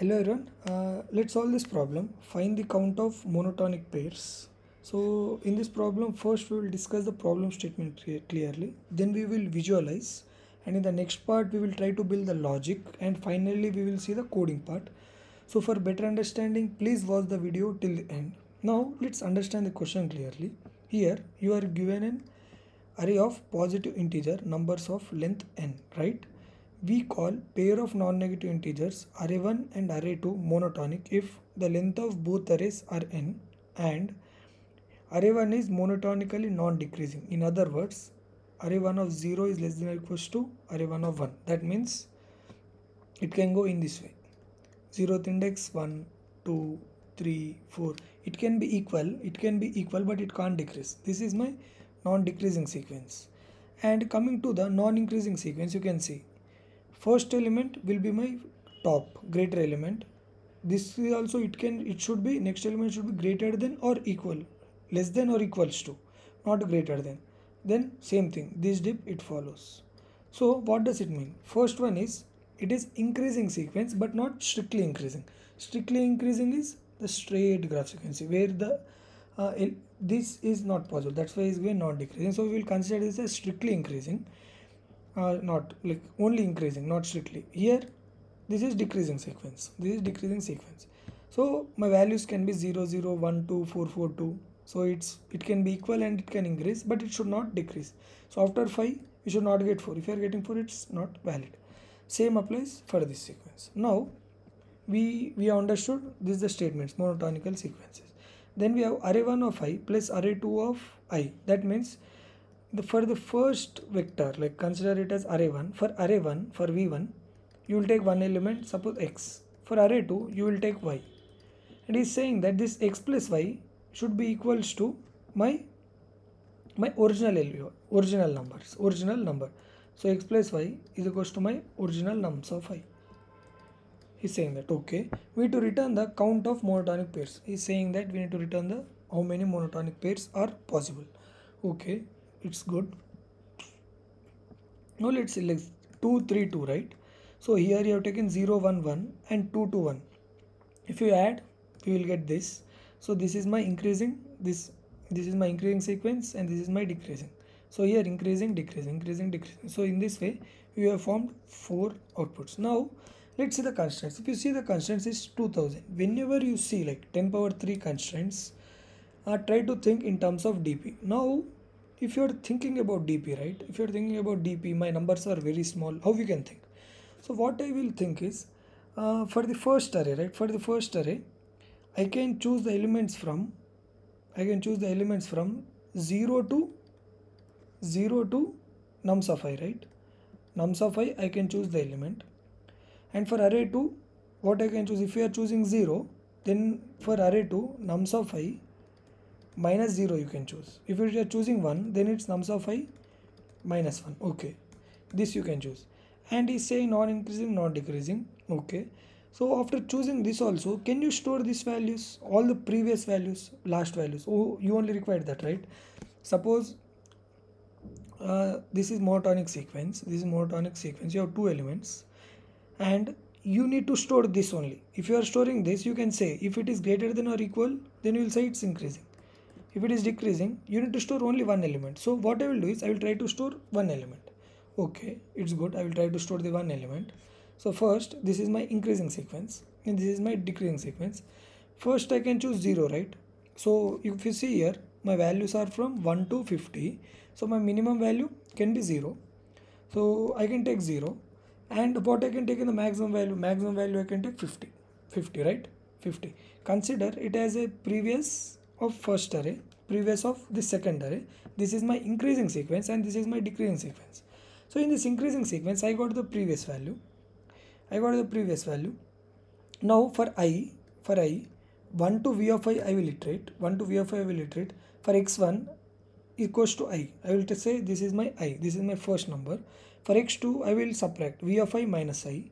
Hello everyone, uh, let's solve this problem. Find the count of monotonic pairs. So in this problem, first we will discuss the problem statement clearly. Then we will visualize, and in the next part we will try to build the logic, and finally we will see the coding part. So for better understanding, please watch the video till the end. Now let's understand the question clearly. Here you are given an array of positive integer numbers of length n, right? We call pair of non-negative integers array1 and array2 monotonic if the length of both arrays are n and array1 is monotonically non-decreasing. In other words, array1 of 0 is less than or equals to array1 of 1. That means it can go in this way. 0th index 1, 2, 3, 4. It can be equal, it can be equal but it can't decrease. This is my non-decreasing sequence. And coming to the non-increasing sequence, you can see first element will be my top greater element. This is also it can it should be next element should be greater than or equal less than or equals to not greater than. Then same thing this dip it follows. So what does it mean? First one is it is increasing sequence but not strictly increasing. Strictly increasing is the straight graph sequence where the uh, this is not possible. That's why it's going not decreasing so we will consider this as strictly increasing uh, not like only increasing not strictly. Here this is decreasing sequence. This is decreasing sequence. So my values can be 0 0 1 2 4 4 2 so it's it can be equal and it can increase but it should not decrease. So after 5 you should not get 4 if you are getting 4 it's not valid. Same applies for this sequence. Now we we understood this is the statements monotonical sequences. Then we have array 1 of i plus array 2 of i. That means the for the first vector like consider it as array 1 for array 1 for v1 you will take one element suppose x. For array 2 you will take y. And he's saying that this x plus y should be equals to my my original original numbers original number. So x plus y is equals to my original nums of i he's saying that okay. We need to return the count of monotonic pairs. He's saying that we need to return the how many monotonic pairs are possible. Okay it's good. Now let's select like 2 3 2 right? So here you have taken 0 1 1 and 2 2 1 if you add you will get this. So this is my increasing this this is my increasing sequence and this is my decreasing. So here increasing decreasing increasing decreasing. So in this way you have formed four outputs. Now let's see the constraints. If you see the constraints is 2000 whenever you see like 10 power 3 constraints uh, try to think in terms of dp now if you're thinking about dp right? If you're thinking about dp my numbers are very small. How we can think? So what i will think is uh, for the first array right? For the first array i can choose the elements from i can choose the elements from 0 to 0 to nums of i right? Nums of i i can choose the element. And for array 2 what i can choose? If you are choosing 0 then for array 2 nums of i minus 0 you can choose. If you are choosing 1 then it's nums of i minus 1 okay. This you can choose. And is saying non increasing non decreasing okay. So after choosing this also can you store these values? All the previous values last values. Oh you only required that right? Suppose uh, this is monotonic sequence. This is monotonic sequence. You have two elements. And you need to store this only. If you are storing this you can say if it is greater than or equal then you will say it's increasing if it is decreasing you need to store only one element. So what i will do is i will try to store one element. Okay it's good. I will try to store the one element. So first this is my increasing sequence and this is my decreasing sequence. First i can choose 0 right? So if you see here my values are from 1 to 50 so my minimum value can be 0 so i can take 0 and what i can take in the maximum value? Maximum value i can take 50 50 right? 50 consider it as a previous of first array previous of the second array this is my increasing sequence and this is my decreasing sequence. So in this increasing sequence i got the previous value. I got the previous value. Now for i for i 1 to v of i i will iterate. 1 to v of i i will iterate. For x1 equals to i. I will say this is my i. This is my first number. For x2 i will subtract v of i minus i.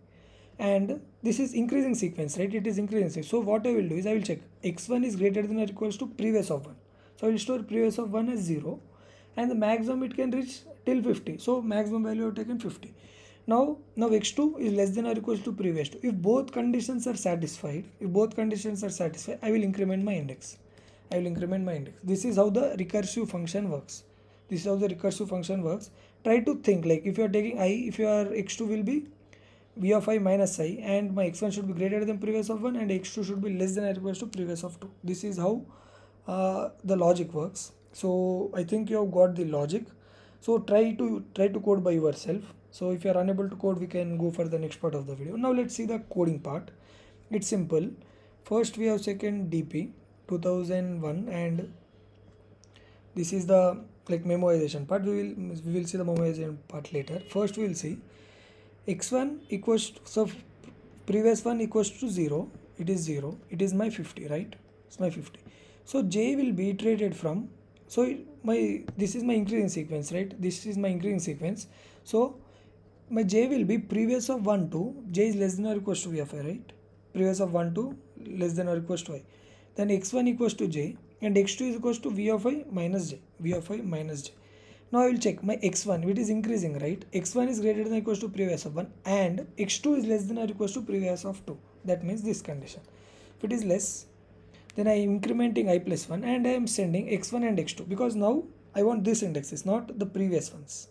And this is increasing sequence right? It is increasing so what i will do is i will check. X1 is greater than or equals to previous of 1 so i will store previous of 1 as 0 and the maximum it can reach till 50 so maximum value i have taken 50 now now x2 is less than or equals to previous 2 if both conditions are satisfied if both conditions are satisfied i will increment my index. I will increment my index. This is how the recursive function works. This is how the recursive function works. Try to think like if you are taking i if your x2 will be v of i minus i and my x1 should be greater than previous of 1 and x2 should be less than or equals to previous of 2 this is how uh, the logic works. So i think you have got the logic. So try to try to code by yourself. So if you are unable to code we can go for the next part of the video. Now let's see the coding part. It's simple. First we have second dp 2001 and this is the like memoization part. We will we will see the memoization part later. First we will see x1 equals to, so previous one equals to 0 it is 0 it is my 50 right? It's my 50 so j will be iterated from. So my this is my increasing sequence right? This is my increasing sequence. So my j will be previous of 1 to j is less than or equals to v of i right? Previous of 1 to less than or equals to i then x1 equals to j and x2 is equals to v of i minus j v of i minus j. Now i will check my x1 which is increasing right? X1 is greater than or equals to previous of 1 and x2 is less than or equals to previous of 2 that means this condition. If it is less then i am incrementing i plus 1 and i am sending x1 and x2 because now i want this indexes not the previous ones.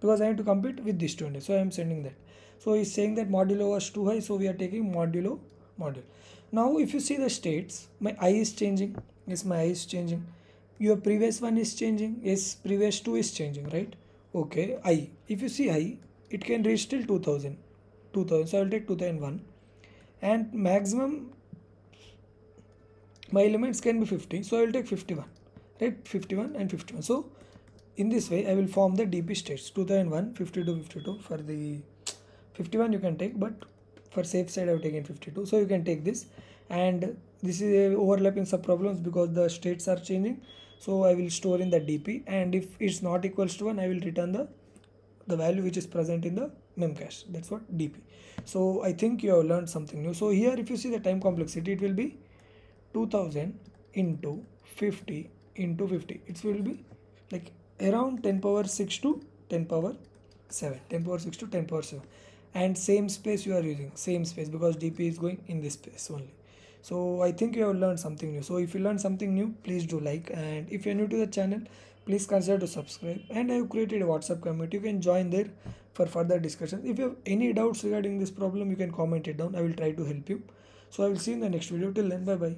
Because I need to compete with this 20 so I am sending that. So he's saying that modulo was too high so we are taking modulo module. Now if you see the states my i is changing. Yes my i is changing. Your previous one is changing. Yes previous two is changing right? Okay i. If you see i it can reach till 2000 2000 so I'll take 2001 and maximum my elements can be 50 so I will take 51 right? 51 and 51 so in this way I will form the DP states 2001 52 52 for the 51 you can take but for safe side I have taken 52 so you can take this. And this is a overlapping subproblems because the states are changing. So I will store in the DP and if it's not equals to 1 I will return the the value which is present in the memcache. That's what DP so I think you have learned something new. So here if you see the time complexity it will be 2000 into 50 into 50 it will be like around 10 power 6 to 10 power 7 10 power 6 to 10 power 7 and same space you are using same space because dp is going in this space only. So i think you have learned something new. So if you learned something new please do like. And if you're new to the channel please consider to subscribe. And i have created a whatsapp community. You can join there for further discussions if you have any doubts regarding this problem you can comment it down. I will try to help you. So i will see you in the next video. Till then bye bye